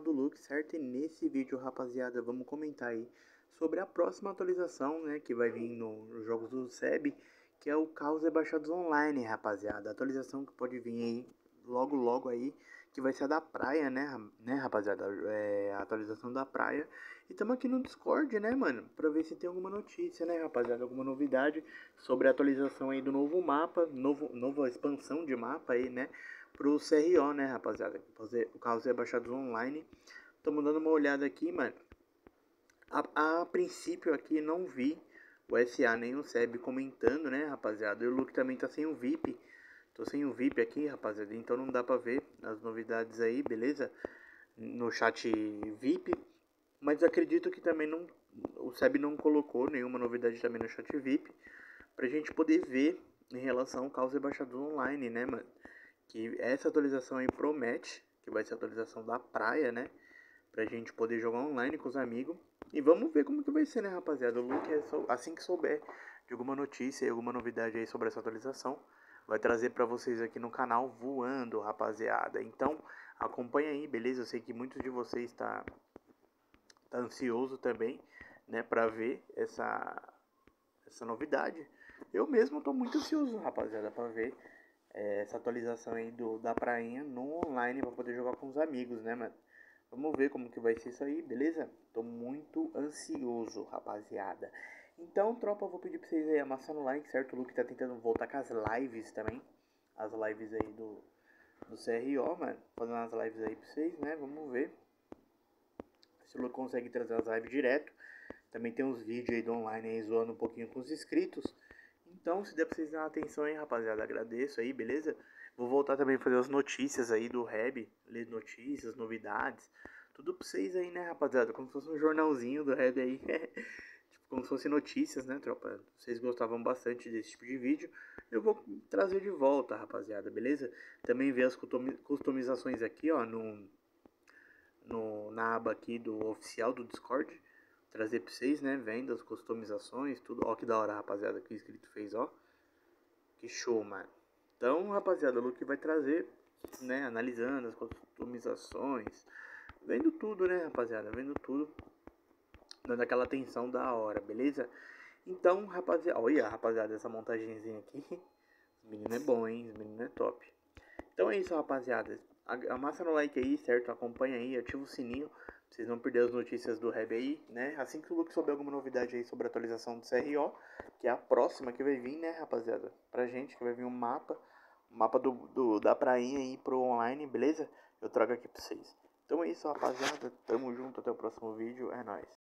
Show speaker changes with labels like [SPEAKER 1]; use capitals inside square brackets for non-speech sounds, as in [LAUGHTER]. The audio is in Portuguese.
[SPEAKER 1] do Luke, certo? E nesse vídeo, rapaziada, vamos comentar aí sobre a próxima atualização, né, que vai vir no, nos jogos do SEB, que é o Caos Rebaixados Online, rapaziada. atualização que pode vir aí logo logo aí, que vai ser a da praia, né, né rapaziada? É a atualização da praia. E estamos aqui no Discord, né, mano, pra ver se tem alguma notícia, né, rapaziada, alguma novidade sobre a atualização aí do novo mapa, novo, nova expansão de mapa aí, né, pro CRO, né, rapaziada? O Caos Rebaixados Online. Estamos dando uma olhada aqui, mano. A, a, princípio aqui não vi o SA nem o SEB comentando, né, rapaziada? E o Luke também tá sem o VIP. Tô sem o VIP aqui, rapaziada. Então não dá pra ver as novidades aí, beleza? No chat VIP. Mas acredito que também não. O SEB não colocou nenhuma novidade também no chat VIP. Pra gente poder ver em relação ao caos rebaixador online, né, mano? Que essa atualização aí promete, que vai ser a atualização da praia, né? Pra gente poder jogar online com os amigos. E vamos ver como que vai ser, né, rapaziada? O Luke, é assim que souber de alguma notícia e alguma novidade aí sobre essa atualização, vai trazer pra vocês aqui no canal voando, rapaziada. Então, acompanha aí, beleza? Eu sei que muitos de vocês tá, tá ansioso também, né, pra ver essa, essa novidade. Eu mesmo tô muito ansioso, rapaziada, pra ver é, essa atualização aí do, da prainha no online para poder jogar com os amigos, né, mano? Vamos ver como que vai ser isso aí, beleza? Tô muito ansioso, rapaziada. Então, tropa, vou pedir pra vocês aí amassar no like, certo? O Luke tá tentando voltar com as lives também. As lives aí do, do CRO, mano. Fazendo as lives aí pra vocês, né? Vamos ver. Se o Luke consegue trazer as lives direto. Também tem uns vídeos aí do online aí zoando um pouquinho com os inscritos. Então, se der pra vocês dar atenção aí, rapaziada, agradeço aí, beleza? Vou voltar também a fazer as notícias aí do Reb, ler notícias, novidades, tudo pra vocês aí, né, rapaziada? Como se fosse um jornalzinho do Reb aí, [LAUGHS] tipo, como se fosse notícias, né, tropa? Vocês gostavam bastante desse tipo de vídeo, eu vou trazer de volta, rapaziada, beleza? Também ver as customizações aqui, ó, no, no, na aba aqui do oficial do Discord, trazer pra vocês, né? Vendas, customizações, tudo. Ó, que da hora, rapaziada, que o inscrito fez, ó. Que show, mano. Então, rapaziada, o Luke vai trazer, né? Analisando as customizações. Vendo tudo, né, rapaziada? Vendo tudo. Dando aquela atenção da hora, beleza? Então, rapaziada, olha, rapaziada, essa montagenzinha aqui. [LAUGHS] Menino é bom, hein? Os é top. Então é isso, rapaziada. Amassa no like aí, certo? Acompanha aí, ativa o sininho vocês vão perder as notícias do Reb aí, né? Assim que o Luke souber alguma novidade aí sobre a atualização do CRO, que é a próxima que vai vir, né, rapaziada? Pra gente, que vai vir um mapa, um mapa do, do, da prainha aí pro online, beleza? Eu trago aqui pra vocês. Então é isso, rapaziada. Tamo junto, até o próximo vídeo. É nóis.